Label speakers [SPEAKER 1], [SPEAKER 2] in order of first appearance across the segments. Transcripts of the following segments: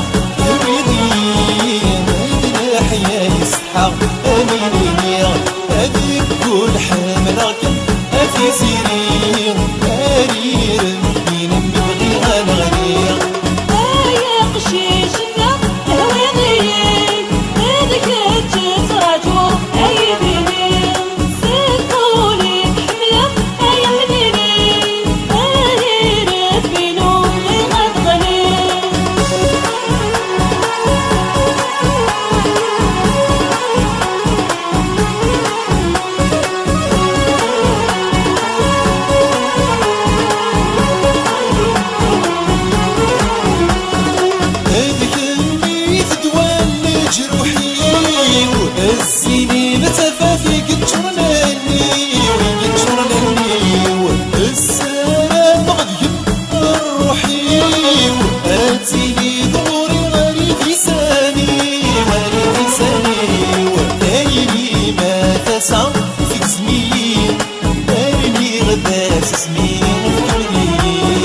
[SPEAKER 1] فينا يريدين الحياة يسحق.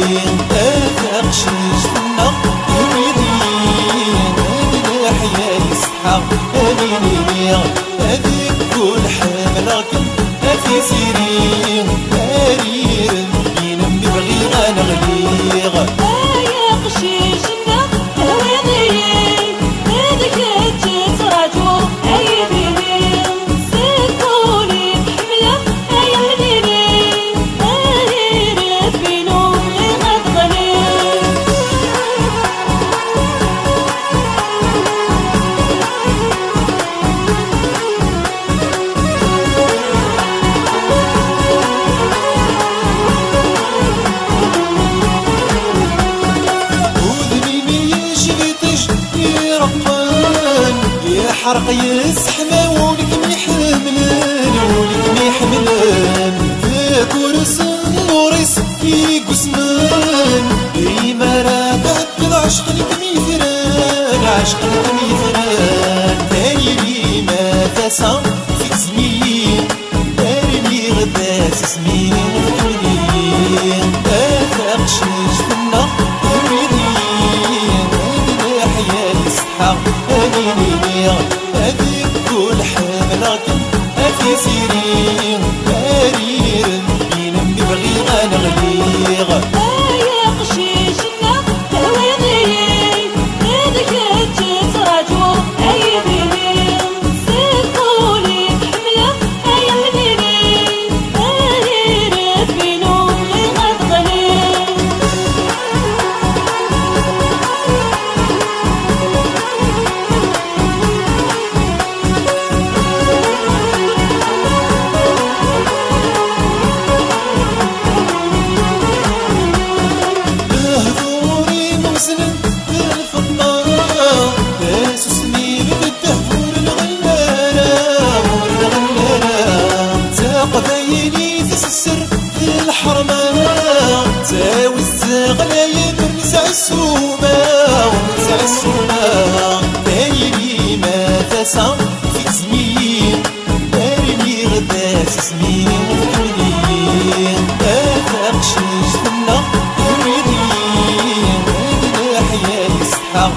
[SPEAKER 1] في النقد يريدين هذه الحياة يسحق أميني هذيك كل حامل في سيرين حرق يسحما ولك ميحملان ولك ميحملان ذاك ورسن ورس في قسمان. ديما تعدل عشق لك ميثران عشق لك ميثران دايري ما تسع فيك زمين دارني غدا سسمين وتولين اثاق شيش منا يريدين هذه الحياة كل حملك
[SPEAKER 2] siri
[SPEAKER 1] تاوي الزغلايل ونسع السومة ونسع السومة ما في زمين دارني غدا سسمين وتولين اثاق شيش فينا يريدين هذه الحياة يسحق